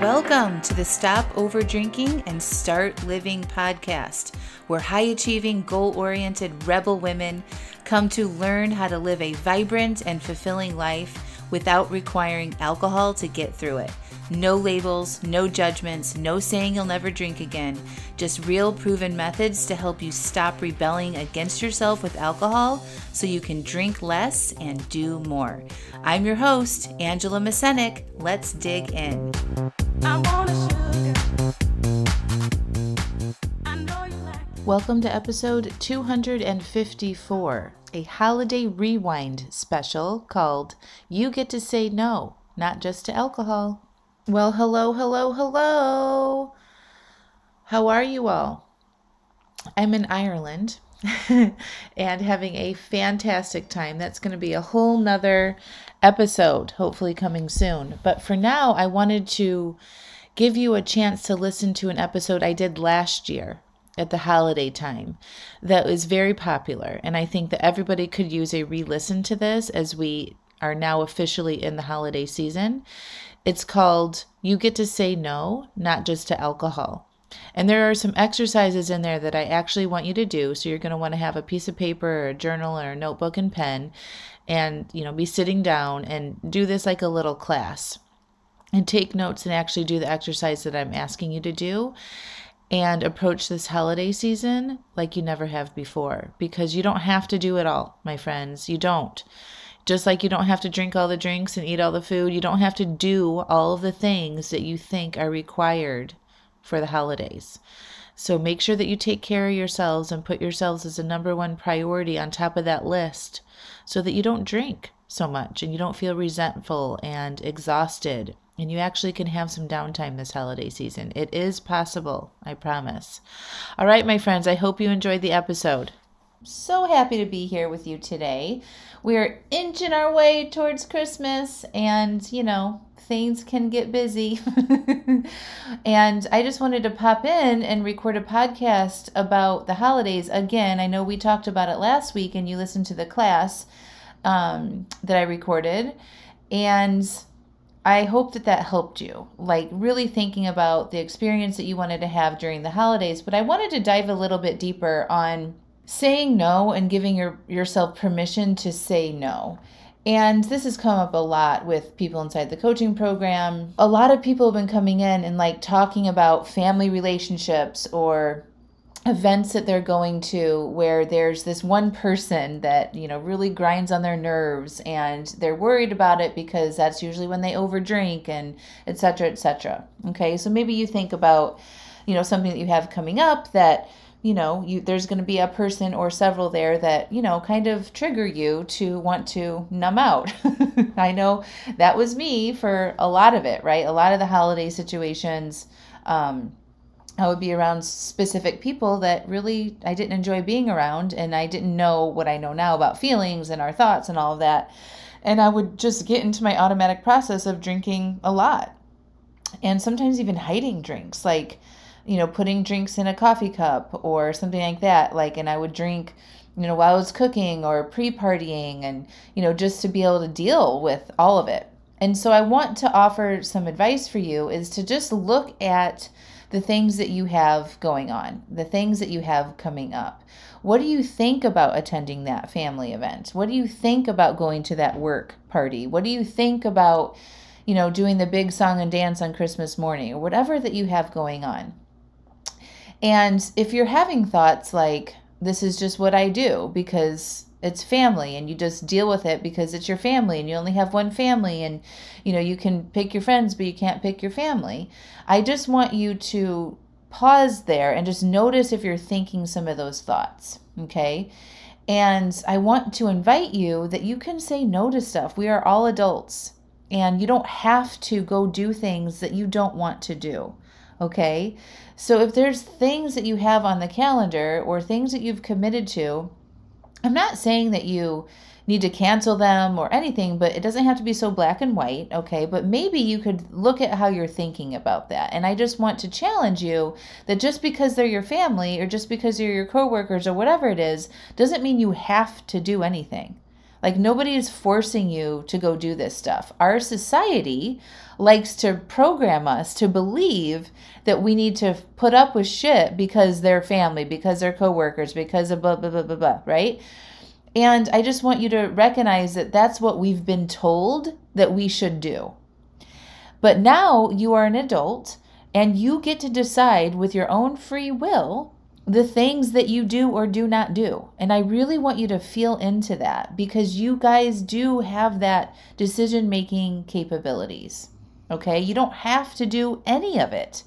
Welcome to the Stop Over Drinking and Start Living podcast, where high achieving, goal oriented rebel women come to learn how to live a vibrant and fulfilling life without requiring alcohol to get through it. No labels, no judgments, no saying you'll never drink again. Just real proven methods to help you stop rebelling against yourself with alcohol so you can drink less and do more. I'm your host, Angela Mascenik. Let's dig in. Welcome to episode 254, a holiday rewind special called You Get to Say No, Not Just to Alcohol. Well, hello, hello, hello. How are you all? I'm in Ireland and having a fantastic time. That's going to be a whole nother episode, hopefully coming soon. But for now, I wanted to give you a chance to listen to an episode I did last year at the holiday time that was very popular. And I think that everybody could use a re listen to this as we are now officially in the holiday season. It's called You Get to Say No, Not Just to Alcohol. And there are some exercises in there that I actually want you to do. So you're going to want to have a piece of paper or a journal or a notebook and pen and, you know, be sitting down and do this like a little class and take notes and actually do the exercise that I'm asking you to do and approach this holiday season like you never have before because you don't have to do it all, my friends. You don't. Just like you don't have to drink all the drinks and eat all the food, you don't have to do all of the things that you think are required for the holidays. So make sure that you take care of yourselves and put yourselves as a number one priority on top of that list so that you don't drink so much and you don't feel resentful and exhausted and you actually can have some downtime this holiday season. It is possible, I promise. All right, my friends, I hope you enjoyed the episode. So happy to be here with you today. We're inching our way towards Christmas, and you know, things can get busy. and I just wanted to pop in and record a podcast about the holidays. Again, I know we talked about it last week, and you listened to the class um, that I recorded. And I hope that that helped you, like really thinking about the experience that you wanted to have during the holidays. But I wanted to dive a little bit deeper on saying no and giving your, yourself permission to say no. And this has come up a lot with people inside the coaching program. A lot of people have been coming in and like talking about family relationships or events that they're going to where there's this one person that you know really grinds on their nerves and they're worried about it because that's usually when they overdrink and etc etc okay so maybe you think about you know something that you have coming up that you know you there's going to be a person or several there that you know kind of trigger you to want to numb out. I know that was me for a lot of it right? A lot of the holiday situations um, I would be around specific people that really I didn't enjoy being around, and I didn't know what I know now about feelings and our thoughts and all of that. And I would just get into my automatic process of drinking a lot, and sometimes even hiding drinks, like you know, putting drinks in a coffee cup or something like that. Like, and I would drink, you know, while I was cooking or pre partying, and you know, just to be able to deal with all of it. And so, I want to offer some advice for you is to just look at the things that you have going on, the things that you have coming up. What do you think about attending that family event? What do you think about going to that work party? What do you think about, you know, doing the big song and dance on Christmas morning or whatever that you have going on? And if you're having thoughts like, this is just what I do because it's family and you just deal with it because it's your family and you only have one family and you know you can pick your friends but you can't pick your family. I just want you to pause there and just notice if you're thinking some of those thoughts okay? And i want to invite you that you can say no to stuff. We are all adults and you don't have to go do things that you don't want to do okay? So if there's things that you have on the calendar or things that you've committed to I'm not saying that you need to cancel them or anything, but it doesn't have to be so black and white, okay? But maybe you could look at how you're thinking about that. And I just want to challenge you that just because they're your family or just because they're your coworkers or whatever it is, doesn't mean you have to do anything. Like nobody is forcing you to go do this stuff. Our society likes to program us to believe that we need to put up with shit because they're family, because they're coworkers, because of blah blah blah blah blah, right? And I just want you to recognize that that's what we've been told that we should do. But now you are an adult and you get to decide with your own free will the things that you do or do not do. And I really want you to feel into that because you guys do have that decision making capabilities. Okay? You don't have to do any of it.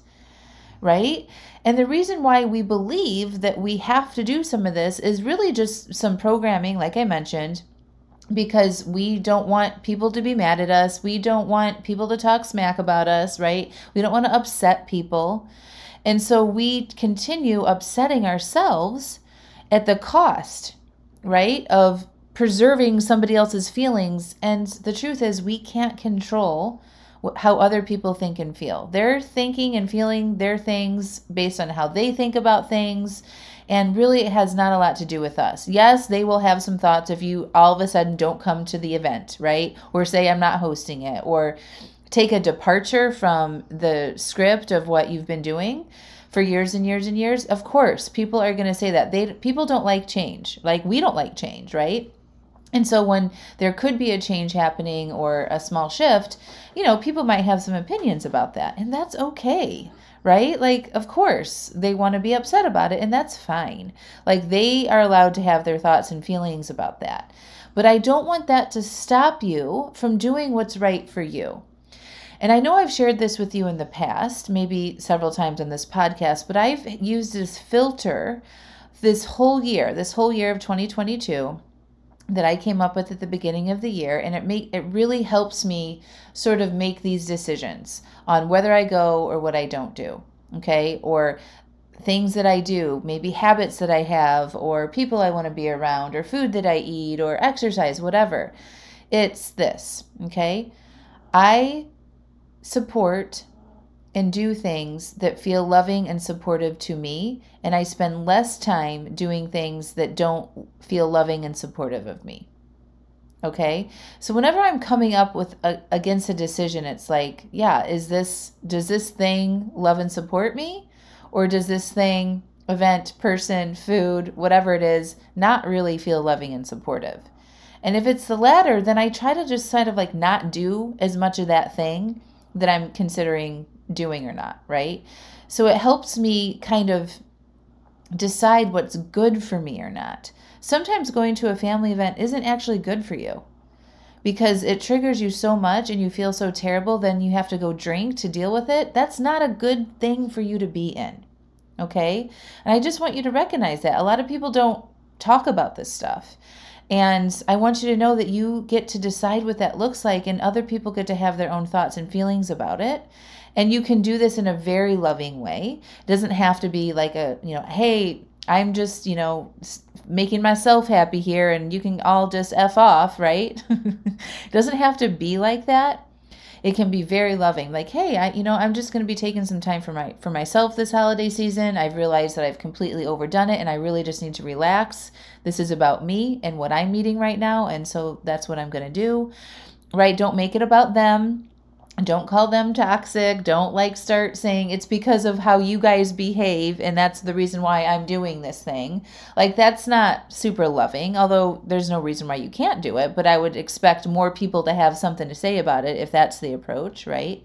Right? And the reason why we believe that we have to do some of this is really just some programming, like I mentioned, because we don't want people to be mad at us. We don't want people to talk smack about us, right? We don't want to upset people. And so we continue upsetting ourselves at the cost, right, of preserving somebody else's feelings. And the truth is, we can't control how other people think and feel. They're thinking and feeling their things based on how they think about things. And really, it has not a lot to do with us. Yes, they will have some thoughts if you all of a sudden don't come to the event, right? Or say, I'm not hosting it, or take a departure from the script of what you've been doing for years and years and years, of course, people are going to say that. They people don't like change. Like we don't like change, right? And so when there could be a change happening or a small shift, you know, people might have some opinions about that, and that's okay. Right? Like, of course, they want to be upset about it, and that's fine. Like, they are allowed to have their thoughts and feelings about that. But I don't want that to stop you from doing what's right for you. And I know I've shared this with you in the past, maybe several times on this podcast, but I've used this filter this whole year, this whole year of 2022 that I came up with at the beginning of the year and it make it really helps me sort of make these decisions on whether I go or what I don't do. Okay? Or things that I do, maybe habits that I have or people I want to be around or food that I eat or exercise, whatever. It's this, okay? I support and do things that feel loving and supportive to me, and I spend less time doing things that don't feel loving and supportive of me. Okay? So whenever I'm coming up with a, against a decision, it's like, yeah, is this does this thing love and support me or does this thing event, person, food, whatever it is, not really feel loving and supportive? And if it's the latter, then I try to just kind of like not do as much of that thing that I'm considering doing or not, right? So it helps me kind of decide what's good for me or not. Sometimes going to a family event isn't actually good for you because it triggers you so much and you feel so terrible, then you have to go drink to deal with it. That's not a good thing for you to be in. Okay? And I just want you to recognize that. A lot of people don't talk about this stuff. And I want you to know that you get to decide what that looks like, and other people get to have their own thoughts and feelings about it. And you can do this in a very loving way. It doesn't have to be like a, you know, hey, I'm just, you know, making myself happy here and you can all just F off, right? it doesn't have to be like that it can be very loving. Like hey i you know i'm just going to be taking some time for my for myself this holiday season. I've realized that i've completely overdone it and i really just need to relax. This is about me and what i'm meeting right now and so that's what i'm going to do. Right don't make it about them don't call them toxic. Don't like start saying it's because of how you guys behave and that's the reason why I'm doing this thing. Like that's not super loving, although there's no reason why you can't do it, but I would expect more people to have something to say about it if that's the approach, right?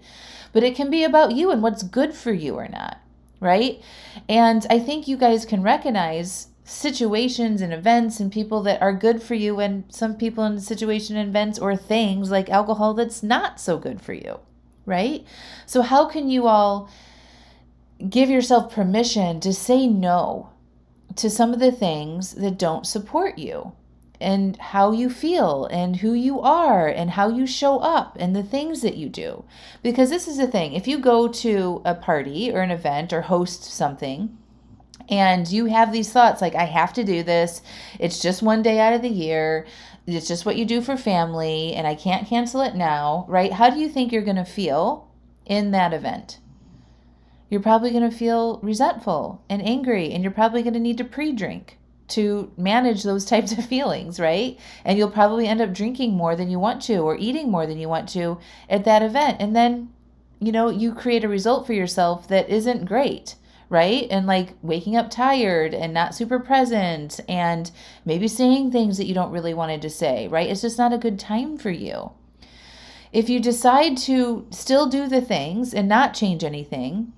But it can be about you and what's good for you or not, right? And I think you guys can recognize situations and events and people that are good for you and some people in situation and events or things like alcohol that's not so good for you right? So how can you all give yourself permission to say no to some of the things that don't support you and how you feel and who you are and how you show up and the things that you do? Because this is the thing if you go to a party or an event or host something and you have these thoughts like, I have to do this. It's just one day out of the year. It's just what you do for family, and I can't cancel it now, right? How do you think you're going to feel in that event? You're probably going to feel resentful and angry, and you're probably going to need to pre drink to manage those types of feelings, right? And you'll probably end up drinking more than you want to or eating more than you want to at that event. And then, you know, you create a result for yourself that isn't great right? And like waking up tired and not super present and maybe saying things that you don't really wanted to say, right? It's just not a good time for you. If you decide to still do the things and not change anything,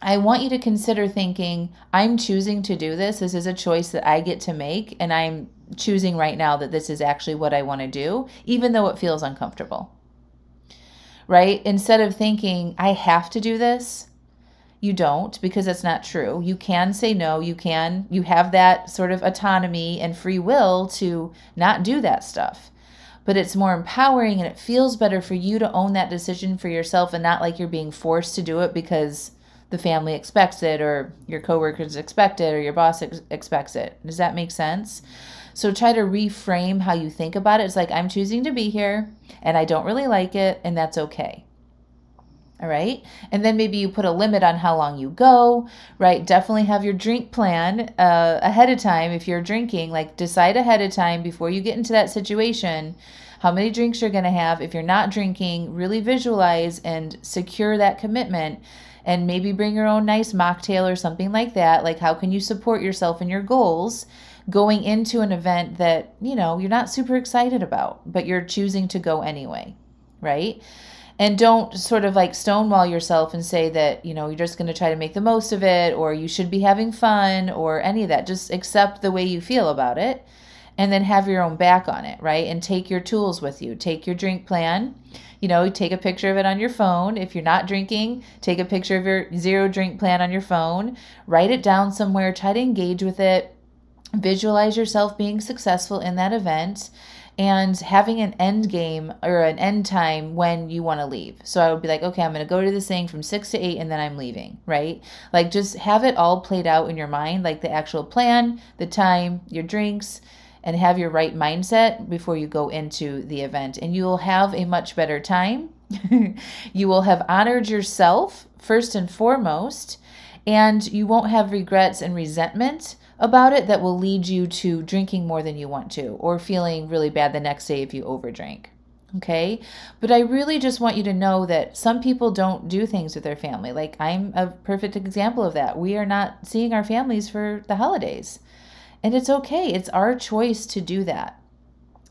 I want you to consider thinking, I'm choosing to do this. This is a choice that I get to make. And I'm choosing right now that this is actually what I want to do, even though it feels uncomfortable. Right? Instead of thinking, I have to do this, you don't because that's not true. You can say no. You can, you have that sort of autonomy and free will to not do that stuff. But it's more empowering and it feels better for you to own that decision for yourself and not like you're being forced to do it because the family expects it or your coworkers expect it or your boss ex- expects it. Does that make sense? So try to reframe how you think about it. It's like I'm choosing to be here and I don't really like it and that's okay. All right. And then maybe you put a limit on how long you go, right? Definitely have your drink plan uh, ahead of time. If you're drinking, like decide ahead of time before you get into that situation how many drinks you're going to have. If you're not drinking, really visualize and secure that commitment and maybe bring your own nice mocktail or something like that. Like, how can you support yourself and your goals going into an event that, you know, you're not super excited about, but you're choosing to go anyway, right? And don't sort of like stonewall yourself and say that, you know, you're just going to try to make the most of it or you should be having fun or any of that. Just accept the way you feel about it and then have your own back on it, right? And take your tools with you. Take your drink plan you know, take a picture of it on your phone. If you're not drinking, take a picture of your zero drink plan on your phone. Write it down somewhere. Try to engage with it. Visualize yourself being successful in that event and having an end game or an end time when you want to leave. So I would be like, okay, I'm going to go to this thing from six to eight and then I'm leaving, right? Like just have it all played out in your mind, like the actual plan, the time, your drinks, and have your right mindset before you go into the event. And you will have a much better time. you will have honored yourself first and foremost, and you won't have regrets and resentment about it that will lead you to drinking more than you want to or feeling really bad the next day if you overdrink. Okay. But I really just want you to know that some people don't do things with their family. Like I'm a perfect example of that. We are not seeing our families for the holidays. And it's okay. It's our choice to do that.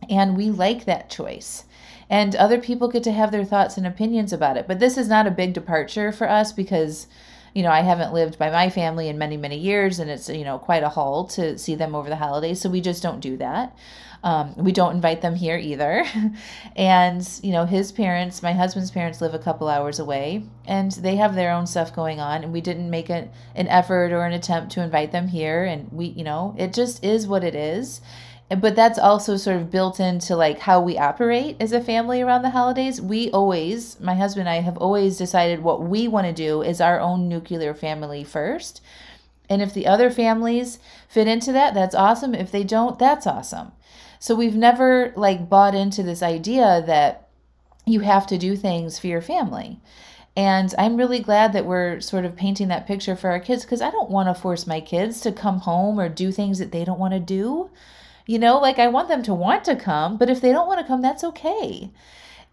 And we like that choice. And other people get to have their thoughts and opinions about it. But this is not a big departure for us because, you know, I haven't lived by my family in many, many years. And it's, you know, quite a haul to see them over the holidays. So we just don't do that. Um, we don't invite them here either. and, you know, his parents, my husband's parents live a couple hours away and they have their own stuff going on. And we didn't make a, an effort or an attempt to invite them here. And we, you know, it just is what it is. But that's also sort of built into like how we operate as a family around the holidays. We always, my husband and I have always decided what we want to do is our own nuclear family first. And if the other families fit into that, that's awesome. If they don't, that's awesome. So we've never like bought into this idea that you have to do things for your family. And I'm really glad that we're sort of painting that picture for our kids because I don't want to force my kids to come home or do things that they don't want to do. You know, like I want them to want to come, but if they don't want to come, that's okay.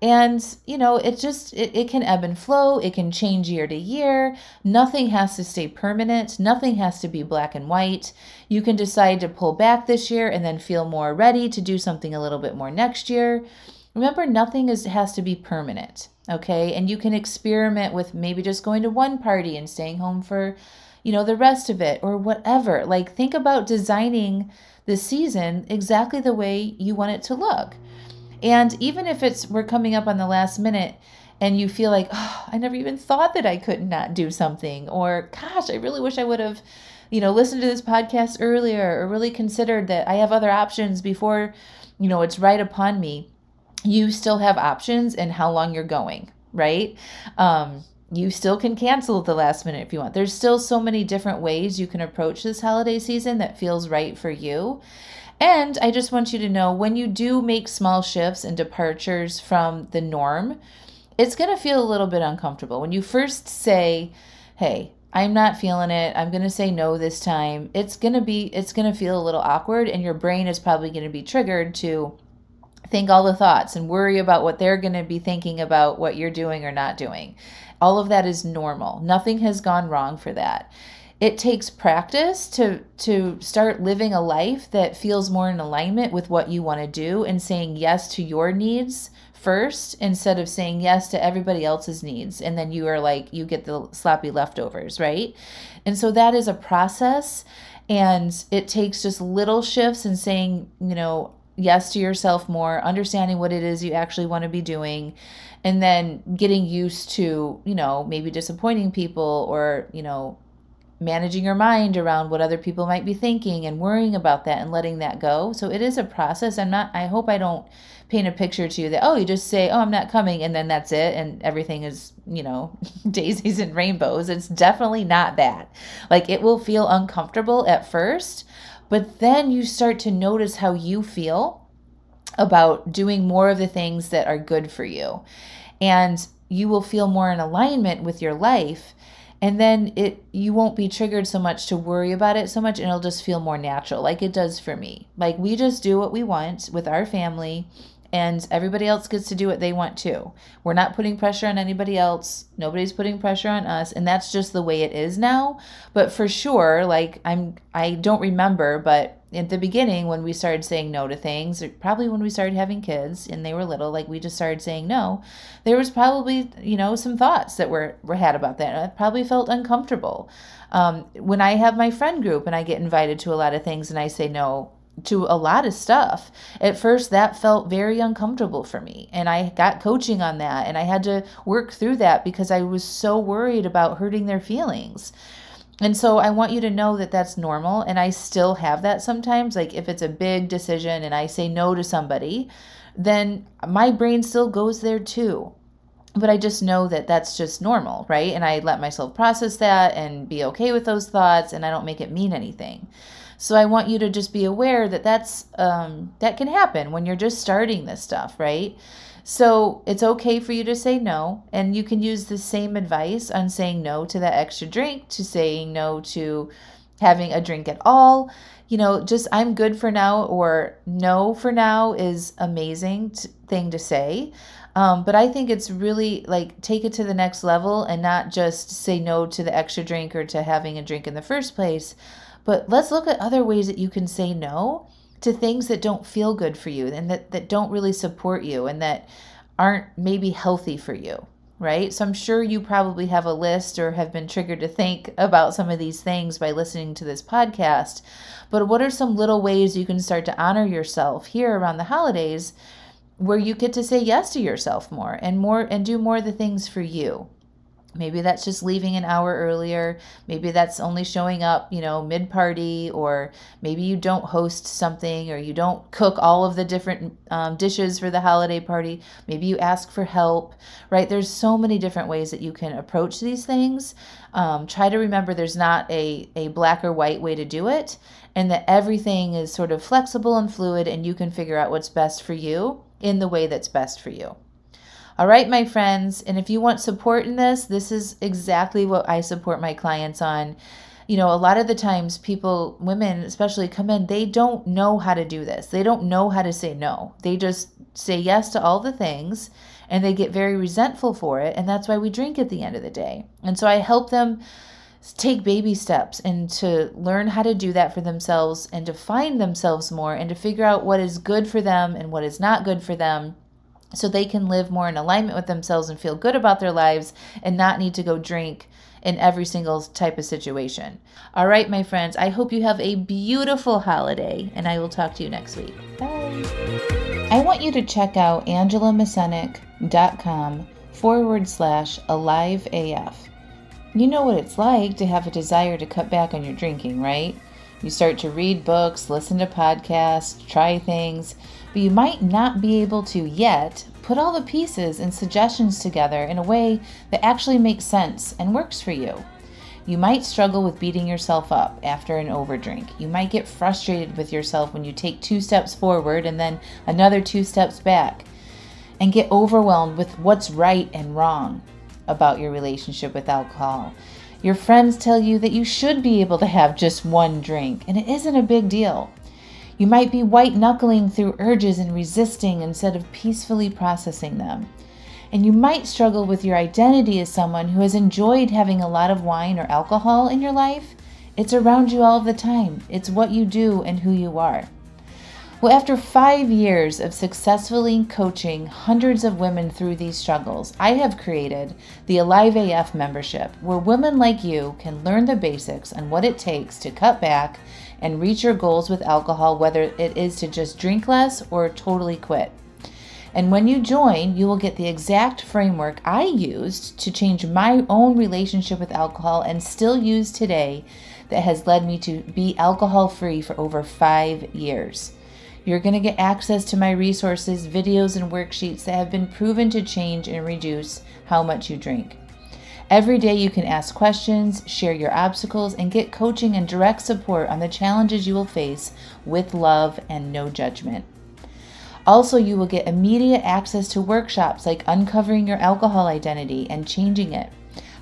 And you know it just it, it can ebb and flow it can change year to year. Nothing has to stay permanent nothing has to be black and white. You can decide to pull back this year and then feel more ready to do something a little bit more next year. Remember nothing is has to be permanent okay? And you can experiment with maybe just going to one party and staying home for you know the rest of it or whatever like think about designing the season exactly the way you want it to look and even if it's we're coming up on the last minute and you feel like, oh, I never even thought that I could not do something, or gosh, I really wish I would have, you know, listened to this podcast earlier or really considered that I have other options before, you know, it's right upon me. You still have options and how long you're going, right? Um, you still can cancel at the last minute if you want. There's still so many different ways you can approach this holiday season that feels right for you. And I just want you to know when you do make small shifts and departures from the norm, it's going to feel a little bit uncomfortable. When you first say, hey, I'm not feeling it. I'm going to say no this time. It's going to be it's going to feel a little awkward and your brain is probably going to be triggered to think all the thoughts and worry about what they're going to be thinking about what you're doing or not doing. All of that is normal. Nothing has gone wrong for that. It takes practice to to start living a life that feels more in alignment with what you want to do and saying yes to your needs first instead of saying yes to everybody else's needs and then you are like you get the sloppy leftovers, right? And so that is a process and it takes just little shifts and saying, you know, yes to yourself more, understanding what it is you actually want to be doing, and then getting used to, you know, maybe disappointing people or, you know, managing your mind around what other people might be thinking and worrying about that and letting that go. So it is a process. I'm not, I hope I don't paint a picture to you that, oh, you just say, oh, I'm not coming, and then that's it, and everything is, you know, daisies and rainbows. It's definitely not that. Like it will feel uncomfortable at first, but then you start to notice how you feel about doing more of the things that are good for you. And you will feel more in alignment with your life and then it you won't be triggered so much to worry about it so much and it'll just feel more natural like it does for me like we just do what we want with our family and everybody else gets to do what they want too. We're not putting pressure on anybody else. Nobody's putting pressure on us, and that's just the way it is now. But for sure, like I'm I don't remember, but at the beginning when we started saying no to things, probably when we started having kids and they were little, like we just started saying no, there was probably, you know, some thoughts that were, were had about that. I probably felt uncomfortable. Um, when I have my friend group and I get invited to a lot of things and I say no, to a lot of stuff. At first, that felt very uncomfortable for me. And I got coaching on that. And I had to work through that because I was so worried about hurting their feelings. And so I want you to know that that's normal. And I still have that sometimes. Like if it's a big decision and I say no to somebody, then my brain still goes there too. But I just know that that's just normal, right? And I let myself process that and be okay with those thoughts and I don't make it mean anything. So I want you to just be aware that that's um, that can happen when you're just starting this stuff, right? So it's okay for you to say no, and you can use the same advice on saying no to that extra drink, to saying no to having a drink at all. You know, just I'm good for now or no for now is amazing thing to say. Um, but I think it's really like take it to the next level and not just say no to the extra drink or to having a drink in the first place, but let's look at other ways that you can say no to things that don't feel good for you and that, that don't really support you and that aren't maybe healthy for you, right? So I'm sure you probably have a list or have been triggered to think about some of these things by listening to this podcast. But what are some little ways you can start to honor yourself here around the holidays where you get to say yes to yourself more and more and do more of the things for you? Maybe that's just leaving an hour earlier. Maybe that's only showing up, you know, mid party, or maybe you don't host something or you don't cook all of the different um, dishes for the holiday party. Maybe you ask for help, right? There's so many different ways that you can approach these things. Um, try to remember there's not a, a black or white way to do it, and that everything is sort of flexible and fluid, and you can figure out what's best for you in the way that's best for you. All right, my friends. And if you want support in this, this is exactly what I support my clients on. You know, a lot of the times people, women especially, come in, they don't know how to do this. They don't know how to say no. They just say yes to all the things and they get very resentful for it. And that's why we drink at the end of the day. And so I help them take baby steps and to learn how to do that for themselves and to find themselves more and to figure out what is good for them and what is not good for them so they can live more in alignment with themselves and feel good about their lives and not need to go drink in every single type of situation. All right, my friends, I hope you have a beautiful holiday and I will talk to you next week. Bye. I want you to check out angelamascenik.com forward slash alive AF. You know what it's like to have a desire to cut back on your drinking, right? You start to read books, listen to podcasts, try things but you might not be able to yet put all the pieces and suggestions together in a way that actually makes sense and works for you. You might struggle with beating yourself up after an overdrink. You might get frustrated with yourself when you take two steps forward and then another two steps back, and get overwhelmed with what's right and wrong about your relationship with alcohol. Your friends tell you that you should be able to have just one drink, and it isn't a big deal. You might be white knuckling through urges and resisting instead of peacefully processing them. And you might struggle with your identity as someone who has enjoyed having a lot of wine or alcohol in your life. It's around you all the time, it's what you do and who you are. Well, after five years of successfully coaching hundreds of women through these struggles, I have created the Alive AF membership where women like you can learn the basics on what it takes to cut back and reach your goals with alcohol, whether it is to just drink less or totally quit. And when you join, you will get the exact framework I used to change my own relationship with alcohol and still use today that has led me to be alcohol free for over five years. You're going to get access to my resources, videos, and worksheets that have been proven to change and reduce how much you drink. Every day you can ask questions, share your obstacles, and get coaching and direct support on the challenges you will face with love and no judgment. Also, you will get immediate access to workshops like uncovering your alcohol identity and changing it,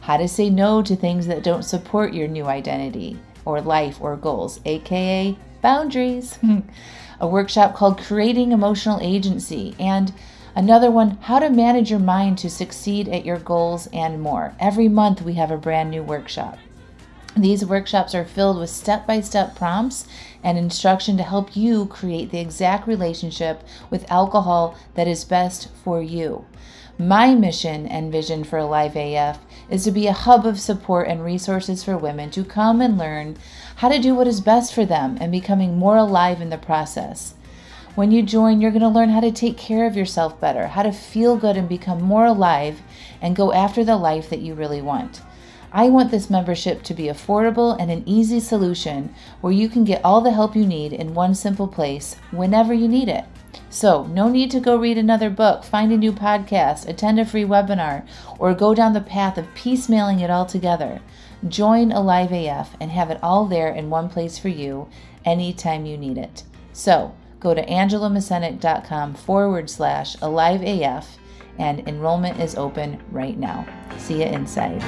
how to say no to things that don't support your new identity or life or goals, aka boundaries, a workshop called Creating Emotional Agency, and another one, How to Manage Your Mind to Succeed at Your Goals, and more. Every month we have a brand new workshop. These workshops are filled with step by step prompts and instruction to help you create the exact relationship with alcohol that is best for you. My mission and vision for Alive AF is to be a hub of support and resources for women to come and learn how to do what is best for them and becoming more alive in the process. When you join, you're going to learn how to take care of yourself better, how to feel good and become more alive and go after the life that you really want. I want this membership to be affordable and an easy solution where you can get all the help you need in one simple place whenever you need it. So, no need to go read another book, find a new podcast, attend a free webinar, or go down the path of piecemealing it all together. Join Alive AF and have it all there in one place for you anytime you need it. So, go to angelamascenik.com forward slash alive AF and enrollment is open right now. See you inside.